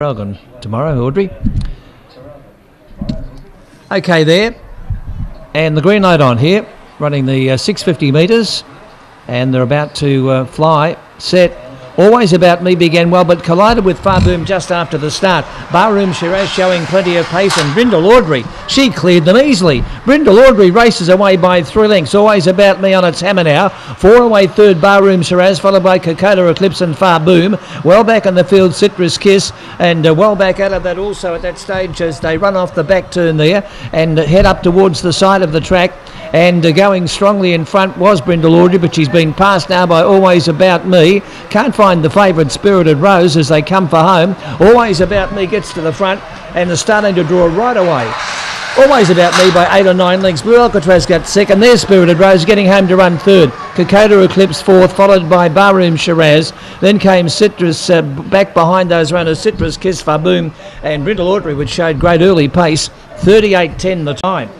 on tomorrow, Audrey. Okay, there. And the green light on here, running the uh, 650 metres, and they're about to uh, fly. Set. Always About Me began well, but collided with Farboom just after the start. Barroom Shiraz showing plenty of pace, and Brindle Audrey, she cleared them easily. Brindle Audrey races away by three lengths. Always About Me on its hammer now. Four away third, Barroom Shiraz, followed by Kokoda Eclipse and Farboom. Well back in the field, Citrus Kiss, and uh, well back out of that also at that stage as they run off the back turn there and head up towards the side of the track. And uh, going strongly in front was Brindle Audrey, but she's been passed now by Always About Me. Can't find the favourite Spirited Rose as they come for home. Always About Me gets to the front and they're starting to draw right away. Always about me by eight or nine lengths. Blue Alcatraz got second. There's Spirited Rose getting home to run third. Kokoda Eclipse fourth, followed by Barroom Shiraz. Then came Citrus uh, back behind those runners. Citrus Kiss Farboom and Brindle Audrey, which showed great early pace. 38.10 the time.